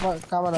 cover cover